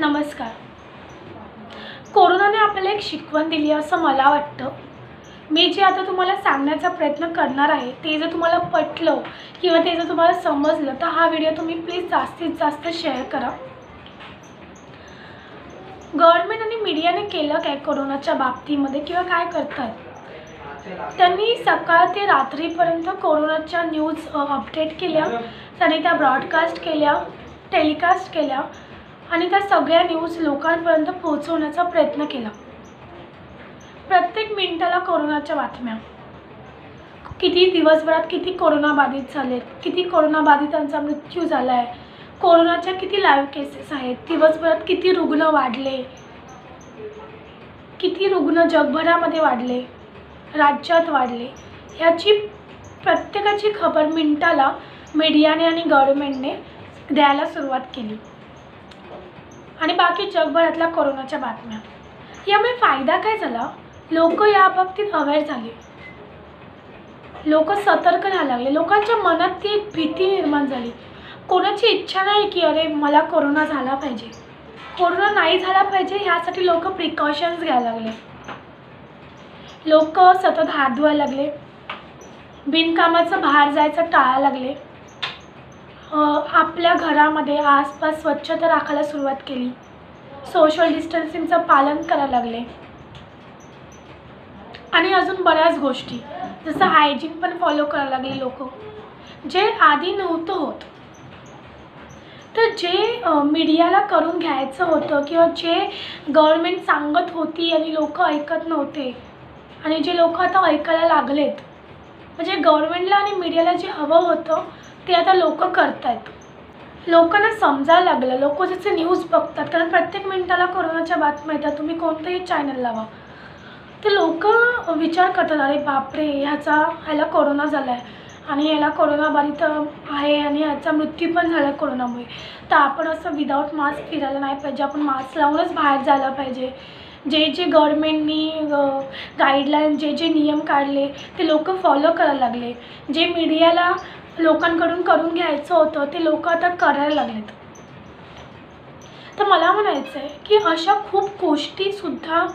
नमस्कार. कोरोनाने आपल्याला एक शिकवण दिली असं मला वाटतं. मी जे आता तुम्हाला सांगण्याचा प्रयत्न करणार आहे ते जर तुम्हाला पटलं किंवा ते जर तुम्हाला समजलं तर हा व्हिडिओ तुम्ही प्लीज जास्तीत जास्त शेअर करा. गव्हर्नमेंट आणि मीडियाने केलं काय कोरोनाच्या बाबतीमध्ये किंवा काय करतात? त्यांनी सकाळ ते रात्रीपर्यंत कोरोनाच्या न्यूज अपडेट केल्या. त्यांनी त्या ब्रॉडकास्ट केल्या टेलिकास्ट केल्या. आणि त्या सगळ्या न्यूज लोकांपर्यंत पोहोचवण्याचा प्रयत्न केला. प्रत्येक मिनिटाला कोरोनाच्या बातम्या. किती दिवसभरात किती कोरोनाबाधित झालेत किती कोरोनाबाधितांचा मृत्यू झाला आहे कोरोनाच्या किती लाईव्ह केसेस आहेत दिवसभरात किती रुग्ण वाढले किती रुग्ण जगभरामध्ये वाढले राज्यात वाढले ह्याची प्रत्येकाची खबर मिनिटाला मीडियाने आणि गव्हर्नमेंटने द्यायला सुरुवात केली. आणि बाकी जगभरातल्या कोरोनाच्या बातम्या. यामुळे फायदा काय झाला? लोक या बाबतीत अवेअर झाले. लोक सतर्क राहायला लागले. लोकांच्या मनात ती एक भीती निर्माण झाली. कोणाची इच्छा नाही की अरे मला कोरोना झाला पाहिजे. कोरोना नाही झाला पाहिजे ह्यासाठी लोक प्रिकॉशन्स घ्यायला लागले. लोक सतत हात धुवायला लागले. बिनकामाचं बाहेर जायचं टाळायला लागले. आपल्या घरामध्ये आसपास स्वच्छता राखायला सुरुवात केली. सोशल डिस्टन्सिंगचं पालन करायला लागले. आणि अजून बऱ्याच गोष्टी जसं हायजीन पण फॉलो करायला लागले लोक. जे आधी नव्हतं होत. तर जे मीडियाला करून घ्यायचं होतं किंवा जे गव्हर्मेंट सांगत होती आणि लोक ऐकत नव्हते आणि जे लोक आता ऐकायला लागलेत. म्हणजे गव्हर्मेंटला आणि मीडियाला जे हवं होतं ते आता लोक करत आहेत लोकांना समजायला लागलं. लोक जसे न्यूज बघतात कारण प्रत्येक मिनिटाला कोरोनाच्या बातम्या येतात. तुम्ही कोणतंही चॅनल लावा. ते लोक विचार करतात अरे बापरे ह्याचा ह्याला कोरोना झाला आहे आणि याला कोरोना बाधित आहे आणि ह्याचा मृत्यू पण झाला कोरोनामुळे. तर आपण असं विदाऊट मास्क फिरायला नाही पाहिजे. आपण मास्क लावूनच बाहेर जायला पाहिजे. जे जे गव्हर्मेंटनी गाईडलाईन जे जे नियम काढले ते लोक फॉलो करायला लागले. जे मीडियाला लोकांकडून करून घ्यायचं होतं ते लोक आता करायला लागलेत. तर मला म्हणायचं आहे की अशा खूप गोष्टीसुद्धा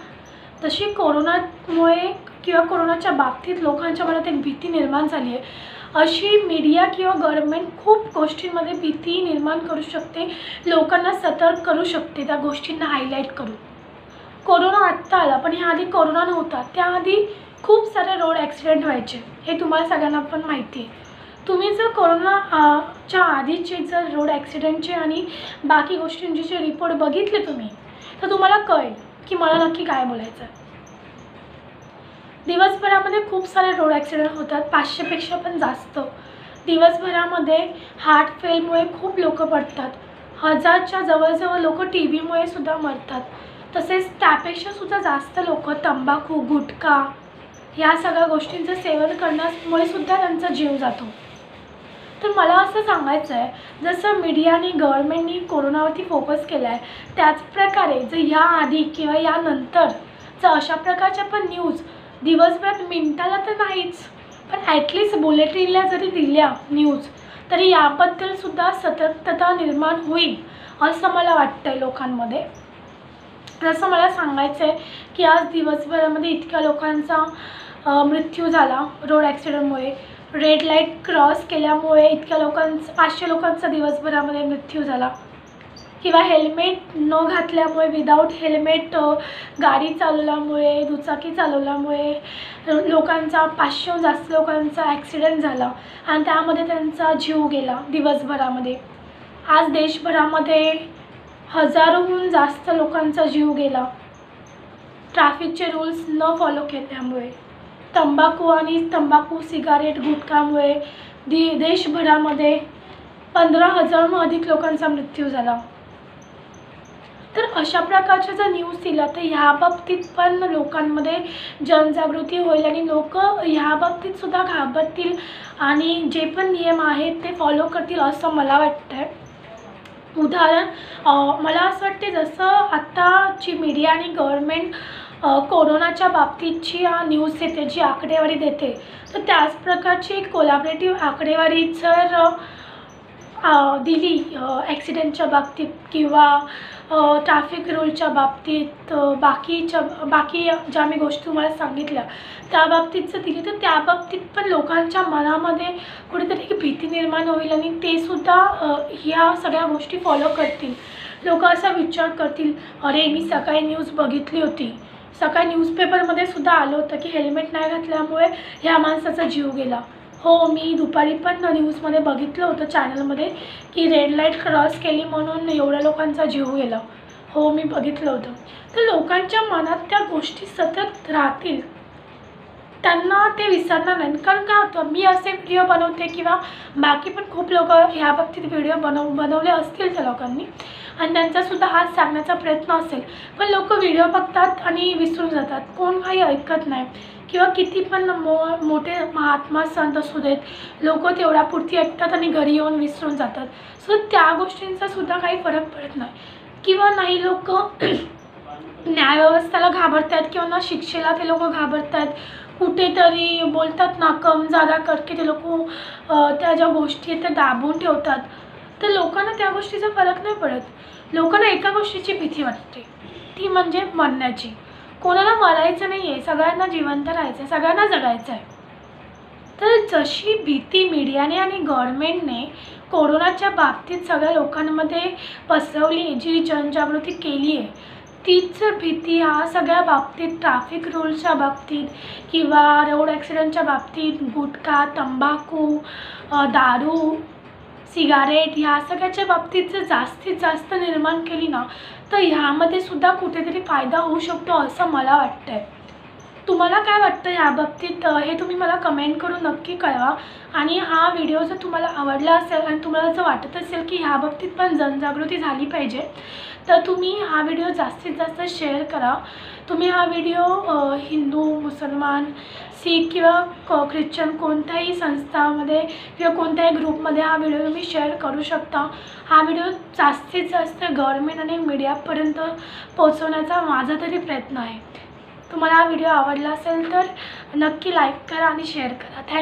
जशी कोरोनामुळे किंवा कोरोनाच्या बाबतीत लोकांच्या मनात एक भीती निर्माण झाली आहे अशी मीडिया किंवा गव्हर्मेंट खूप गोष्टींमध्ये भीती निर्माण करू शकते लोकांना सतर्क करू शकते त्या गोष्टींना हायलाईट करून. कोरोना आत्ता आला पण ह्याआधी कोरोना नव्हता त्याआधी खूप सारे रोड ॲक्सिडेंट व्हायचे हे तुम्हाला सगळ्यांना पण माहिती आहे. तुम्ही जर कोरोना च्या आधीचे जर रोड ॲक्सिडेंटचे आणि बाकी गोष्टींचे जे रिपोर्ट बघितले तुम्ही तर तुम्हाला कळेल की मला नक्की काय बोलायचं आहे दिवसभरामध्ये खूप सारे रोड ॲक्सिडेंट होतात पाचशेपेक्षा पण जास्त. दिवसभरामध्ये हार्ट फेलमुळे खूप लोक पडतात. हजारच्या जवळजवळ लोक टी व्हीमुळे सुद्धा मरतात. तसेच त्यापेक्षासुद्धा जास्त लोक तंबाखू गुटखा ह्या सगळ्या गोष्टींचं सेवन करण्यामुळे सुद्धा त्यांचा जीव जातो. तर मला असं सांगायचं आहे जसं मीडियाने गव्हर्मेंटनी कोरोनावरती फोकस केला आहे त्याचप्रकारे जर याआधी किंवा यानंतर जर अशा प्रकारच्या पण न्यूज दिवसभरात मिनटाला तर नाहीच पण ॲटलिस्ट बुलेटिनला जरी दिल्या न्यूज तरी याबद्दलसुद्धा सतर्कता निर्माण होईल असं मला वाटतं आहे लोकांमध्ये. जसं मला सांगायचं आहे की आज दिवसभरामध्ये इतक्या लोकांचा मृत्यू झाला रोड ॲक्सिडेंटमुळे रेड लाइट क्रॉस केल्यामुळे इतक्या लोकांचा पाचशे लोकांचा दिवसभरामध्ये मृत्यू झाला. किंवा हेल्मेट न घातल्यामुळे विदाऊट हेल्मेट गाडी चालवल्यामुळे दुचाकी चालवल्यामुळे लोकांचा पाचशेहून जास्त लोकांचा ॲक्सिडेंट झाला. आणि त्यामध्ये त्यांचा जीव गेला दिवसभरामध्ये. आज देशभरामध्ये हजारोहून जास्त लोकांचा जीव गेला. ट्रॅफिकचे रूल्स न फॉलो केल्यामुळे. तंबाखू आणि तंबाखू सिगारेट गुटखामुळे दि देशभरामध्ये पंधरा हजारहून अधिक लोकांचा मृत्यू झाला. तर अशा प्रकारच्या जर न्यूज दिला तर ह्या बाबतीत पण लोकांमध्ये जनजागृती होईल आणि लोक ह्या बाबतीतसुद्धा घाबरतील आणि जे पण नियम आहेत ते फॉलो करतील असं मला वाटतं आहे उदाहरण मला असं वाटते जसं आत्ताची मीडिया आणि गव्हर्मेंट कोरोनाच्या बाबतीतची न्यूज देते जी आकडेवारी देते. तर त्याच प्रकारची एक कोलॅबरेटिव्ह आकडेवारी जर दिली ॲक्सिडेंटच्या बाबतीत किंवा ट्रॅफिक रूलच्या बाबतीत बाकीच्या बाकी ज्या मी गोष्टी तुम्हाला सांगितल्या त्या बाबतीत जर दिली तर त्या बाबतीत पण लोकांच्या मनामध्ये कुठेतरी एक भीती निर्माण होईल आणि ते सुद्धा ह्या सगळ्या गोष्टी फॉलो करतील. लोक असा विचार करतील अरे मी सकाळी न्यूज बघितली होती. सकाळी न्यूजपेपरमध्ये सुद्धा आलं होतं की हेल्मेट नाही घातल्यामुळे ह्या माणसाचा जीव गेला. हो मी दुपारी पण न्यूजमध्ये बघितलं होतं चॅनलमध्ये की रेड लाइट क्रॉस केली म्हणून एवढ्या लोकांचा जीव गेला. हो मी बघितलं होतं. तर लोकांच्या मनात त्या गोष्टी सतत राहतील. त्यांना ते विसरणार नाही कारण काय होतं मी असे व्हिडिओ बनवते किंवा बाकी पण खूप लोक ह्या बाबतीत व्हिडिओ बनव बनवले असतील त्या लोकांनी. आणि त्यांचासुद्धा हात सांगण्याचा प्रयत्न असेल. पण लोक व्हिडिओ बघतात आणि विसरून जातात. कोण काही ऐकत नाही. किंवा किती पण मो मोठे महात्मा संत असू देत लोक तेवढ्यापुरती ऐकतात आणि घरी येऊन विसरून जातात. सो त्या गोष्टींचा सुद्धा काही फरक पडत नाही. किंवा नाही लोक न्यायव्यवस्थेला घाबरत आहेत किंवा ना शिक्षेला ते लोक घाबरत आहेत कुठेतरी बोलतात ना कम जादा करके ते लोक त्या ज्या गोष्टी आहेत त्या दाबून ठेवतात. तर लोकांना त्या गोष्टीचा फरक नाही पडत. लोकांना एका गोष्टीची भीती वाटते. ती म्हणजे मरण्याची. कोणाला मरायचं नाही आहे सगळ्यांना जिवंत राहायचं आहे सगळ्यांना जगायचं आहे तर जशी भीती मीडियाने आणि गव्हर्मेंटने कोरोनाच्या बाबतीत सगळ्या लोकांमध्ये पसरवली जी जनजागृती केली आहे तीच भीती हा सगळ्या बाबतीत ट्रॅफिक रूल्सच्या बाबतीत किंवा रोड ॲक्सिडेंटच्या बाबतीत गुटखा तंबाखू दारू सिगारेट ह्या सगळ्याच्या बाबतीत जर जास्तीत जास्त निर्माण केली ना तर ह्यामध्ये सुद्धा कुठेतरी फायदा होऊ शकतो असं मला वाटतं आहे तुम्हाला काय वाटतं ह्या बाबतीत? हे तुम्ही मला कमेंट करून नक्की कळवा. आणि हा व्हिडिओ जर तुम्हाला आवडला असेल आणि तुम्हाला जर वाटत असेल की ह्या बाबतीत पण जनजागृती झाली पाहिजे तर तुम्ही हा व्हिडिओ जास्तीत जास्त शेअर करा. तुम्ही हा व्हिडिओ हिंदू मुसलमान सीख किंवा क ख्रिश्चन कोणत्याही संस्थामध्ये किंवा कोणत्याही ग्रुपमध्ये हा व्हिडिओ तुम्ही शेअर करू शकता. हा व्हिडिओ जास्तीत जास्त गव्हर्मेंट आणि मीडियापर्यंत पोचवण्याचा माझा तरी प्रयत्न आहे. तुम्हाला हा व्हिडिओ आवडला असेल तर नक्की लाईक करा आणि शेअर करा. थँक